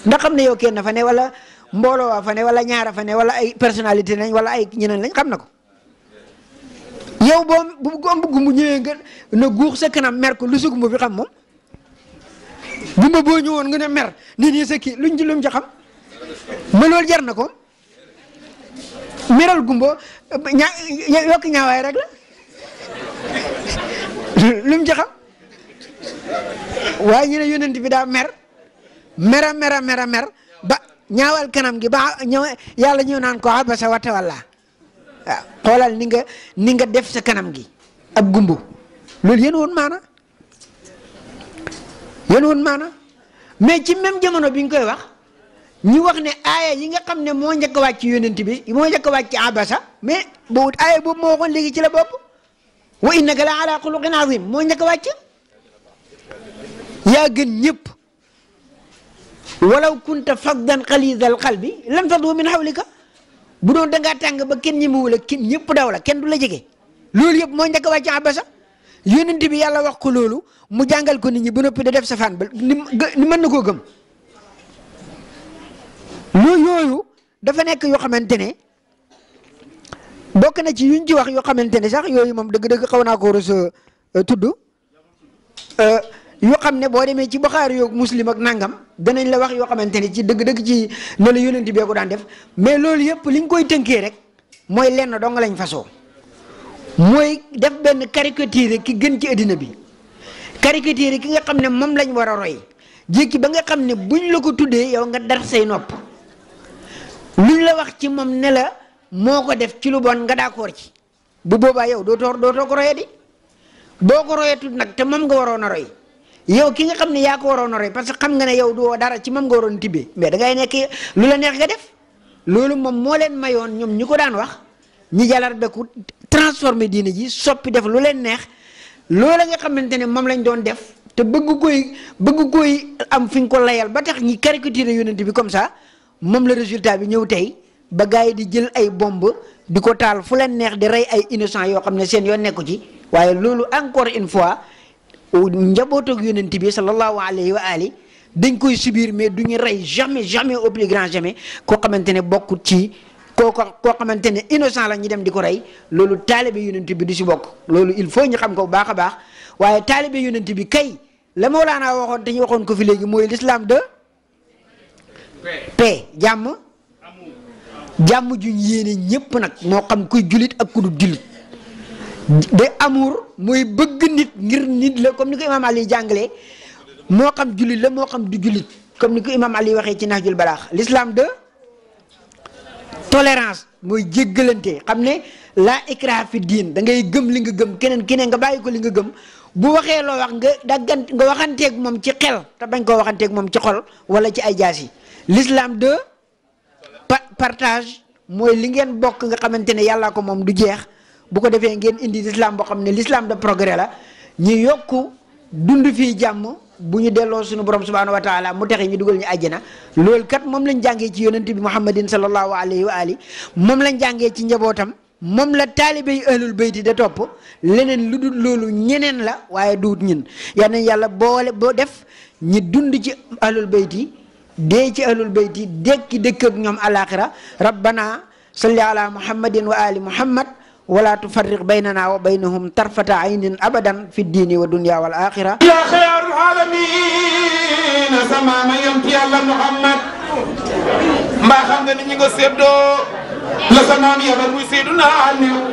ndax xam ne yow kenn fa ne wala mbooloo waa fa ne wala ñaara fa ne wala ay personnalité nañ wala ay ñeneen lañ xam na ko yow boo bu am bu gumba ñëwee nga na guux sa kanam mer ko lu sa gumba bi xam moom gumba boo ñëwoon nga ne mer nit ñi sa kii luñ ci luñ ci xam ma loolu jar na ko meral gumbo ña yokk ñaawaay rek la lu mu ci xam waaye ñu ne yonent bi daa mer mera mera mera mer ba ñaawal kanam gi ba ñëw yàlla ñëw naan ko abasa wa tawalla waaw xoolal ni nga ni nga def sa kanam gi ak gumbo loolu yéen woon maana yéen woon maana mais ci même jamono bi ñu koy wax ñu wax ne aaya yi nga xam ne moo njëkk a wàcc yonent bi moo njëkk a wàcc abasa mais boobu aaya boobu moo waxoon léegi ci la bopp wa innaka la ala xuluqin azim moo njëkk a wàcc yaa gën ñëpp walaw kunta faddan xaliidal qalbi lan faddu min hawlika bu doon da ngaa tàng ba kenn ñemewu la kenn ñëpp daw la kenn du la jege loolu yëpp moo njëkk a wàcc abasa yonent bi yàlla wax ko loolu mu jàngal ko nit ñi ba noppi da def safaan ba ni ni mën na koo gëm loolu yooyu dafa nekk yoo xamante ne bokk na ci yuñ ci wax yoo xamante ne sax yooyu moom dëgg-dëgg xaw naa ko rus a tudd euh, yoo xam ne boo demee ci Buxaari yoog muslim ak nangam danañ la wax yoo xamante ne ci dëgg-dëgg ci ne la yonent bee ko daan def mais loolu yëpp li ñu koy tënkee rek mooy lenn dong lañ fasoo mooy def benn caricature ki gën ci addina bi caricature ki nga xam ne moom lañ war a roy jékki ba nga xam ne buñ la ko tuddee yow nga dar say nopp luñ la wax ci moom ne la moo ko def ci lu bon nga d'accord ci bu boobaa yow dootoo dootoo ko royee di boo ko royee tuut nag te moom nga waroon a roy yow ki nga xam ne yaa ko waroon a roy parce que xam nga ne yow du dara ci moom nga waroon tibbee mais da ngay nekk lu la neex nga def loolu moom moo leen mayoon ñoom ñu ko daan wax ñi jalar beku transformé diine ji soppi def lu leen neex loola nga xamante ne moom lañ doon def te bëgg koy bëgg koy am fi nga ko layal ba tax ñi caricature yonent bi comme ça moom la résultat bi ñëw tey ba gars yi di jël ay bomb di ko taal fu leen neex di rey ay innocent yoo xam ne seen yoon nekku ci waaye loolu encore une fois njabootoog yonent bi sallallahu alayhi wa ali dañ koy subir mais du ñu rey jamais jamais au plus grand jamais koo xamante ne bokkut ci koo ko koo xamante ne innocent la ñu dem di ko rey loolu taalibe yonent bi du si bokk loolu il faut ñu xam ko bu baax a baax waaye taalibe yonent bi kay la Mawlaana waxoon te ñu waxoon ko fi léegi mooy l'islam de paix jàmm jàmm juñ yéene ñépp nag moo xam kuy jullit ak ku dul jullit de amour mooy bëgg nit ngir nit la comme ni ko imaam Ali jàngalee moo xam jullit la moo xam du jullit comme ni ko imaam Ali waxee ci Nahjul Balaax l'islam de tolérance mooy jéggalante xam ne laa ikra fi diin da ngay gëm li nga gëm keneen keneen nga bàyyi ko li nga gëm bu waxee loo wax nga daggan nga waxanteeg moom ci xel te bañ koo waxanteeg moom ci xol wala ci ay jaas yi l'islam de partage mooy li ngeen bokk nga xamante ne yàllaa ko moom du jeex bu ko defee ngeen indi l'islam boo xam ne l'islam de progrès la ñu yokk dund fii jàmm bu ñu delloo suñu borom subhanahu wa taala mu texe ñu dugal ñu àjjana loolu kat moom lañ jàngee ci yonent bi muhammadin sallallahu alayhi wa ali moom lañ jàngee ci njabootam moom la taalibe yi ahlul bayti da topp leneen lu dul loolu ñeneen la waaye duut ñin yal nañ yàlla boole boo def ñi dund ci ahlul bayti dee ci ahlul bayti dekki dëkk ak ñoom alaxira rabbana salli ala muhammadin wa ali muhammad wala tufarriq baynana wa baynahum tarfata aynin abadan fi diini wa dunya wal axira ya xayrul alamin sama ma yonent yàlla muhammad mbaa xam nga ni ñi nga séddoo la sa maam yabal muy seyduna aliou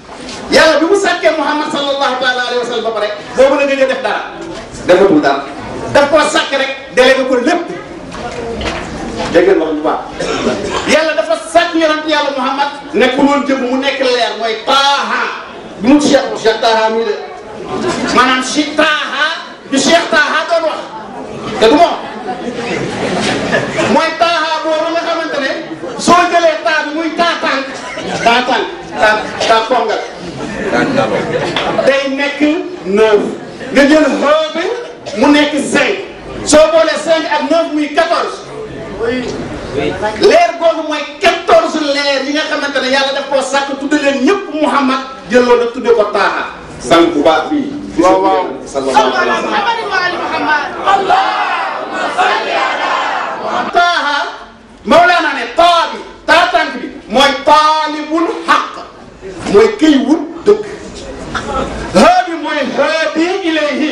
yàlla bi mu sàkkee Muhammad sallallahu taala alayhi wa sallam ba pare boobu la gëj a def dara defatul dara daf koo sàkk rek délégué ko lépp dégg ngeen wax bu baax yàlla dafa sàkk yonent yàlla Muhammad nekkul woon jëmm mu nekk leer mooy taaha bi mu Cheikh Cheikh taaha mii de maanaam si taaha bi Cheikh Taha doon wax te du moom mooy Taha boobu nga xamante ne soo jëlee taa bi muy taa tànk taa tànk taa taa pongal day nekk neuf nga jël xoo bi mu nekk cinq soo boolee cinq ak neuf muy quatorze leer googu mooy quatorze leer yi nga xamante ne yàlla daf koo sàkk tudde leen ñëpp Muhammad jël loolu nag tudde ko Taaha sang bu baax bi waaw waaw sallallahu alayhi wa sallam taaha mawlaana ne taa bi taa tànk bi mooy taalibul xaq mooy këy wut dëgg haa bi mooy haadi ilayhi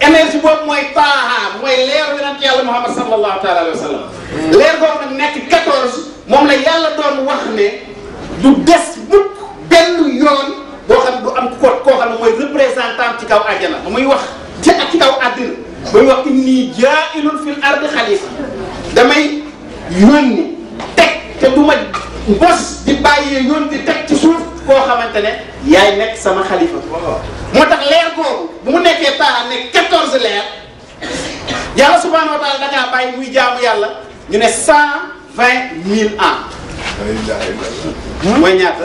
énergie boobu mooy taaha mooy leer yonent yàlla Muhammad sallallahu taala alayhi wa sallam leer boobu nag nekk 14 moom la yàlla doon wax ne du des mukk benn yoon boo xam ne du am ko koo xam ne mooy représentant ci kaw àjjana ba muy wax ci ak ci kaw àddina muy wax inni jaa'ilun fil ardi xalifa damay yónni teg te du ma bos di bàyyee yoon di teg ci suuf koo xamante ne yaay nekk sama xalifa moo tax leer googu bu mu nekkee taara ne 14 leer yàlla subhanahu wa taala da ngaa bàyyi muy jaamu yàlla ñu ne 120 mille ans mooy ñaata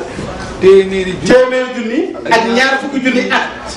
téeméeri junni ak ñaar fukki junni at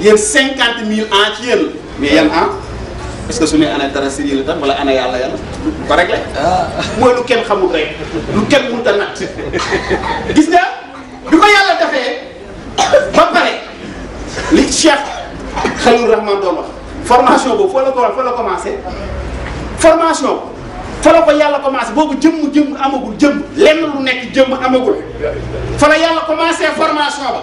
yéen cinquante mille ans ci yéen mais yan ans est ce que su ne ana dara si la tam wala ana yàlla yàlla ko rek la mooy lu kenn xamul rek lu kenn mënut a natt gis nga bi ko yàlla defee ba pare li Cheikh Khalil Rahman doon wax formation boobu foo la ko foo la commencé formation fa la ko yàlla commencé boobu jëmm jëmm amagul jëmm lenn lu nekk jëmm amagul fa la yàlla commencé formation ba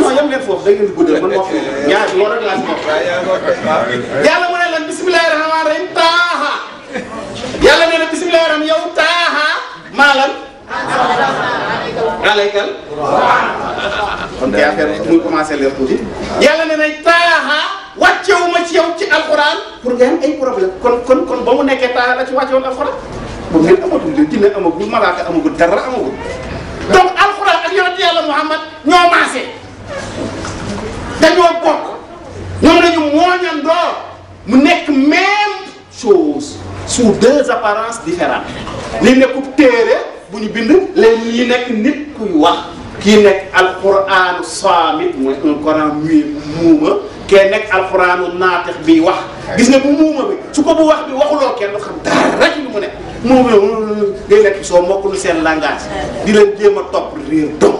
non yem leen foofu da ngeen di guddal man moo fi ñaar loolu rek laa si bopp. yàlla mu ne lan bisimilah rahmaan rahim taaha. yàlla nee na bisimilah rahmaan yow taaha maa lan. alaykal. kon kay affaire bi muy commencé leer tuuti. yàlla nee na taaha wàccewu ma ci yow ci alquran. pour nga am ay problème kon kon kon ba mu nekkee taaya la ci wàcce woon alxuraan bu ngeen amatul de dina amagul malaaka amagul dara amagul donc alxuraan ak yonent yàlla Muhammad ñoo maase dañoo bokk ñoom la ñu mooñandoo mu nekk même chose sous deux apparences différentes li nekkub téere bu ñu bind léegi ñi nekk nit kuy wax kii nekk alquranu saamit mooy un coran muet muuma kee nekk alquranu naatix bi wax gis nga bu muuma bi su ko bu wax bi waxuloo kenn du xam dara ci lu mu nekk muuma day nekk soo mokkul seen langage di leen jéem a topp réer dong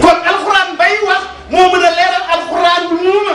kon alquran bay wax moo mën a leeral alquran bu muuma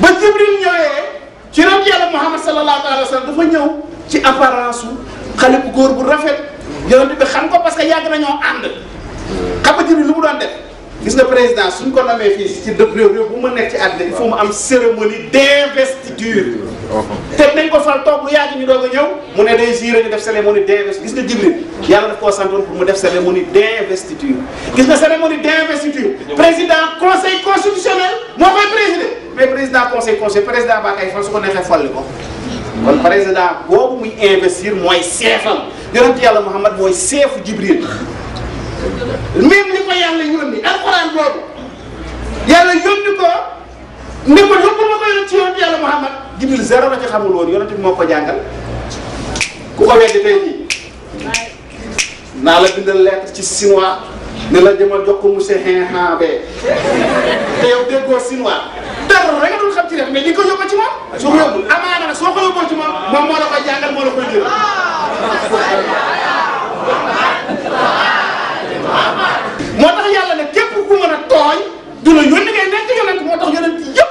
ba Jibril ñëwee ci ron yàlla Muhammad sallallahu alayhi wa sallam dafa ñëw ci apparence su xale bu góor bu rafet yonent bi xam ko parce que yàgg nañoo ànd xam nga Jibril lu mu doon def gis nga président suñ ko namee fii ci dëkk réew réew bu ma nekk ci àddina il faut mu am cérémonie d'investiture te nañ ko fal toog lu yàgg ñu doog a ñëw mu ne day juré ñu def cérémonie d'investiture gis nga Jibril yàlla daf koo santoon pour mu def cérémonie d'investiture gis nga cérémonie d'investiture président conseil constitutionnel moo koy présider mais président conseil conseil président baa kay fal su ko neexee folli ko kon président boobu muy investir mooy seefam yonent yàlla Muhammad mooy seefu Jibril même li ko yàlla yónni alxuraan boobu yàlla yónni ko ne ko yóbbu ma ko yónni ci yonent yàlla Muhammad Jibril zéro la ci xamul woon yonent bi moo ko jàngal ku ko weddi tey jii naa la bindal lettre ci chinois ne la demal jox ko monsieur Hen Han bee te yow déggoo chinois dara rek nga doon xam ci def mais li ko yóbbu ci moom soo ko yóbbu amaana nag soo ko yóbboo ci moom moom moo la koy jàngal moo la koy jël. moo tax yàlla ne képp ku mën a tooñ du la yónni ngay nekk yonent moo tax yonent yëpp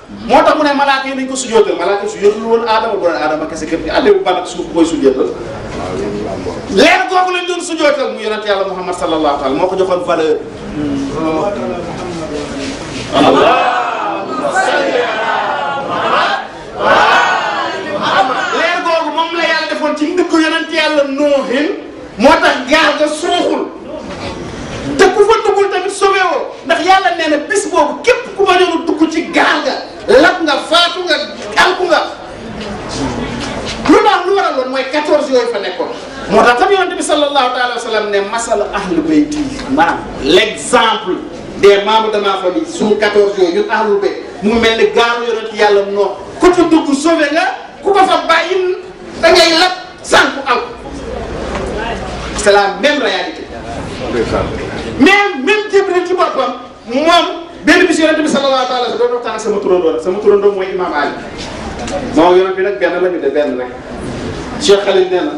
moo tax mu ne malaaka yi nañ ko sujjóotal malaaka yi sujjóotal woon aadama bu doon aadama kese képp nga àllewu ban ak suuf koy sujjóotal leer googu lañ doon sujjóotal mu yonent yàlla Muhammad sallallahu alayhi wa sallam moo ko joxoon valeur leer googu moom la yàlla defoon ci ndëkk yonent yàlla noohin moo tax gaal ga suuxul te ku fa duggul tamit sauvé woo ndax yàlla nee na bis boobu képp ku ma ñëw dugg ci gaal nga lab nga faatu nga alku nga lu baax lu waral loon mooy 14 yooyu fa nekkoon moo tax tam yonente bi sallallahu taala wa sallam ne masal ahlu bayt yi maanaam l'exemple des membres de ma famille suñu 14 yooyu ñun ahlul bayt mu mel ni gaalu yonent yàlla noonu ku fa dugg sauvé nga ku ko fa bàyyi da ngay lab sànku aw c'est la même réalité mais même Jibril ci boppam moom benn bis yonent bi sallallahu alayhi wa sallam doon waxtaan ak sama turandoo la sama turandoo mooy Imam Ali moom yonent bi nag benn la ñu de benn rek Cheikh Khalil nee na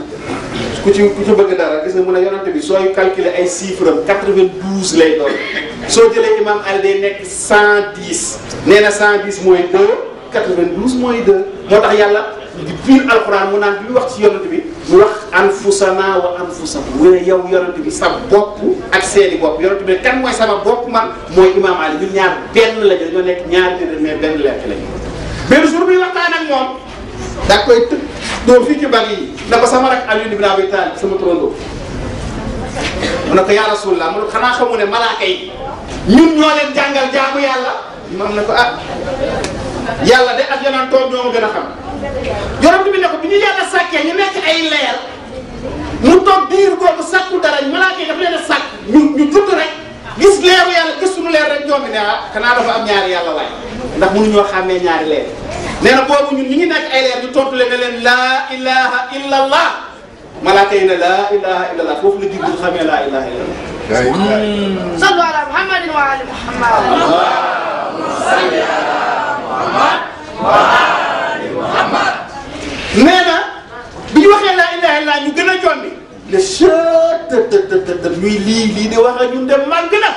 ku ci ku ci bëgg dara gis nga mu ne yonent bi sooy calculer ay chiffres am 92 lay doon soo jëlee Imam Ali day nekk 110 nee na 110 mooy 2 92 mooy 2 moo tax yàlla di biir alxuraan mu naan bi mu wax ci yonent bi mu wax anfusana wa anfusakum mu ne yow yonent bi sa bopp ak seeni bopp yonent bi ne kan mooy sama bopp man mooy imaam Ali ñun ñaar benn la dañoo nekk ñaar nit mais benn lekk lañu benn jour bi waxtaan ak moom daa koy të doo fii ci bari yi na ko sama rak Aliou ibn Abi Talib sama turandoo mu ne ko yaa Rasulullah mu ne ko xanaa xamu ne malaaka yi ñun ñoo leen jàngal jaamu yàlla imam ne ko ah yàlla de ak yonent toog ñoo ma gën a xam yonent bi ne ko bi ñu yàlla sàkkee ñu nekk ay leer mu toog diir boobu sàkku dara malaaka yi daf leen a sàkk ñu ñu judd rek gis leeru yàlla gis suñu leer rek ñoom ne ah xanaa dafa am ñaari yàlla waay ndax mënuñoo xàmmee ñaari leer nee na boobu ñun ñu ngi nekk ay leer ñu tontu leen ne leen laa ilaha illa allah malaaka yi ne laa ilaha illallah foofu la Jibril xamee laa ilaha illallah. sallu ala muhammadin wa ali muhammad. allahumma salli ala muhammad wa ali muhammad. nee na bi ñu waxee laa ilaha illallah ñu gën a jombi. ne sët tët tët tët ñuy lii lii de wax ak ñun de màgg na.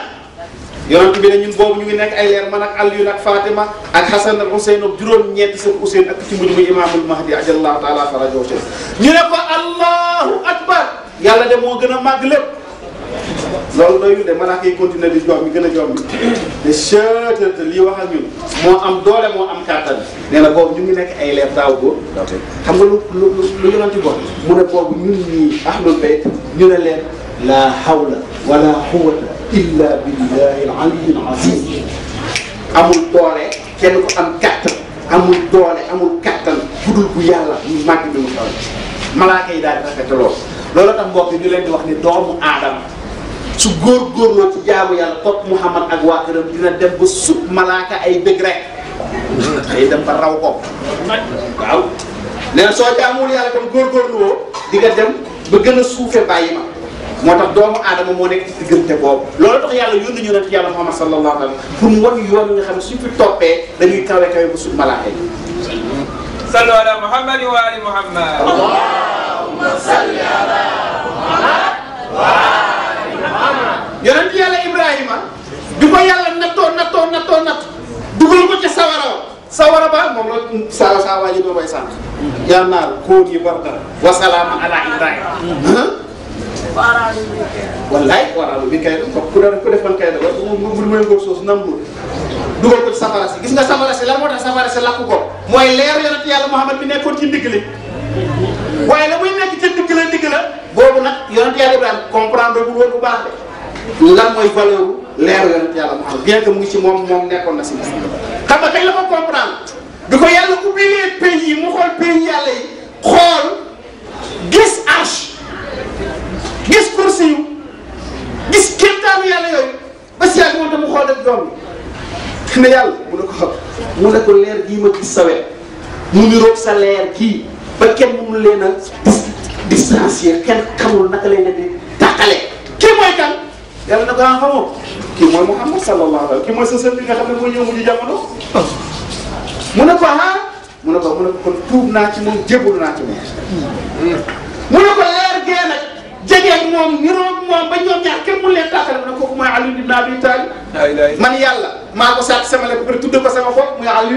yonent bi ne ñun boobu ñu ngi nekk ay leer man ak Aliyu ak Fatima ak Hasan ak Huseyn ak juróom-ñeenti sëb Huseyn ak ci mujj muy imaamul mahdi ajallahu taala farajahu sharif ñu ne ko allahu akbar yàlla de moo gën a màgg lépp loolu doyul de malaaka yi continuer di joom mi gën a joom mi de chëtëtë lii wax ak ñun moo am doole moo am kàttan nee na boobu ñu ngi nekk ay leer daaw góor xam nga lu lu lu yonent bi wax mu ne boobu ñun ñii ahlul bayt ñu ne leen la hawla wala quwwata illa billahi al aliyyil azim amul doole kenn ko am kàttan amul doole amul kàttan bu dul bu yàlla ñu màgg bi mu kaw malaaka yi daal di rafet lool loolu tax mbokk yi ñu leen di wax ni doomu aadama su góorgóorloo ci jaamu yàlla topp Muhammad ak waa këram dina dem ba sut malaaka ay degré day dem ba raw ko waaw nee na soo jaamul yàlla tam góorgóorlu woo di nga dem ba gën a suufe bàyyi ma moo tax doomu aadama moo nekk ci diggante boobu loolu tax yàlla yónni ñu yonent yàlla Muhammad sallallahu alayhi wa sallam pour mu wan yoon nga xam ne suñ fi toppee dañuy kawe kawe bu sut malaaka yi sallu ala muhammad wa ali muhammad yonent yàlla Ibrahima bi ko yàlla nattoo nattoo nattoo natt dugal ko ca sawaraw sawara ba moom la sa sa waa ji doon way sànq yaa naar kóot yi war dara wa salaamu ala ibrahima wallaay waraalu bi kay ko ku def ku defoon kay dafa mu mu mu ngóor soosu nam lu dugal ko ci safara si gis nga safara si lan moo tax safara si lakk ko mooy leer yonent yàlla Muhammad bi nekkoon ci ndigg li waaye la muy nekk ca ndigg la ndigg la boobu nag yonent yàlla Ibrahima comprendre bu woon bu baax de lan mooy valeur u leeru yonent yàlla Muhammad bien que mu ngi ci moom moom nekkoon na si moom xam nga kañ la ko comprendre bi ko yàlla ubbilee pays yi mu xool pays yàlla yi xool gis arche gis kursi yu gis kéemtaanu yàlla yooyu ba si yàgg moom tam mu xool rek doom bi ne yàlla mu ne ko xam mu ne ko leer gii ma gis sa wet mu niroog sa leer kii ba kenn mënu leen a dis distancier kenn xamul naka lay ne di tàqale kii mooy kan yàlla na ko ah xamoo kii mooy Muhammad sallallahu alayhi wa sallam kii mooy sa sëriñ bi nga xam ne mooy ñëw mujj jamono mu ne ko ah mu ne ko mu ne ko kon tuub naa ci moom jébbalu naa ci moom mu ne ko leer gee nag jegeeg moom niroog moom ba ñoom ñaar kenn mënu leen tàqale mu ne kooku mooy Ali ibn Abi Talib man yàlla maa ko sàkk sama lépp ba tudde ko sama bopp muy Ali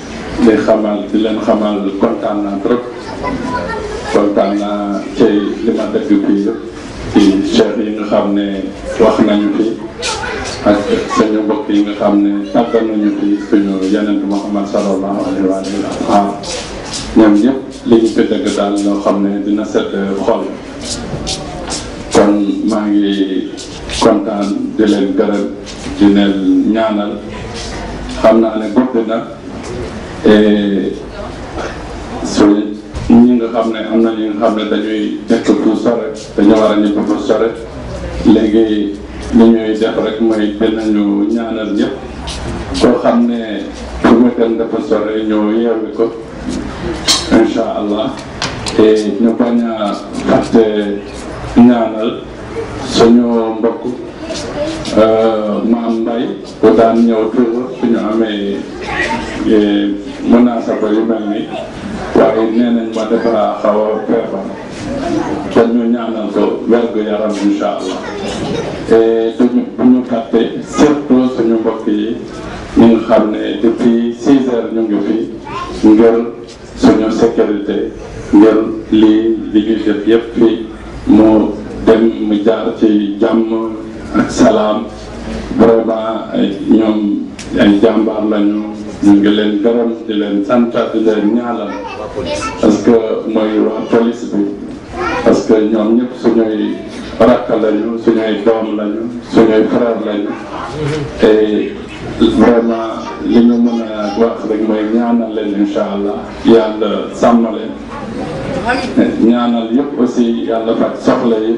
di xamal di leen xamal kontaan naa trop kontaan naa ci li ma dëgg fii yëpp ci chef yi nga xam ne wax nañu fi ak suñu mbokk yi nga xam ne tàggal nañu fi suñu yeneen Muhammad sallallahu alayhi wa sallam ñoom ñëpp li ñu fi dëgg daal loo xam ne dina set xol kon maa ngi kontaan di leen gërëm di leen ñaanal xam naa ne gudd na su ñi nga xam ne am na ñi nga xam ne dañuy nekk bu sore dañu war a ñëpp bu sore léegi li ñuy def rek mooy dinañu ñaanal ñëpp koo xam ne fu mu dem dafa sore ñoo yeewi ko incha allah te ñu bañ a fàtte ñaanal suñu mbokk maam Mbaye bu daan ñëw toujours suñu amee munaasaba yu mel ni waaye nee nañ ma dafa xaw a feebar te ñu ñaanal ko wergu yaram incha allah et duñu bu ñu fàtte surtout suñu mbokk yi ñi nga xam ne depuis six heures ñu ngi fi ngir suñu sécurité ngir lii li ñuy def yëpp fii mu dem mu jaar ci jàmm ak salaam vraiment ay ñoom ay jàmbaar lañu ñu ngi leen gërëm di leen sant di leen ñaanal parce que mooy waa police bi parce que ñoom ñëpp suñuy rakk lañu suñuy doom lañu suñuy frère lañu te vraiment li ñu mën a wax rek mooy ñaanal leen incha allah yàlla sàmm leen ñaanal yëpp aussi yàlla faj soxla yi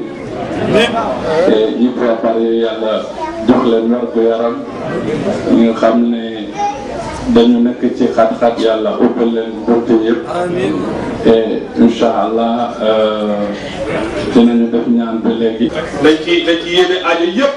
te ñi préparé yàlla jox leen wér gu yaram ñu xam ne dañu nekk ci xat-xat yàlla ubbal leen bunte yëpp te incha allah dinañu def ñaan ba léegi. dañ ci dañ ci yéene aajo yëpp.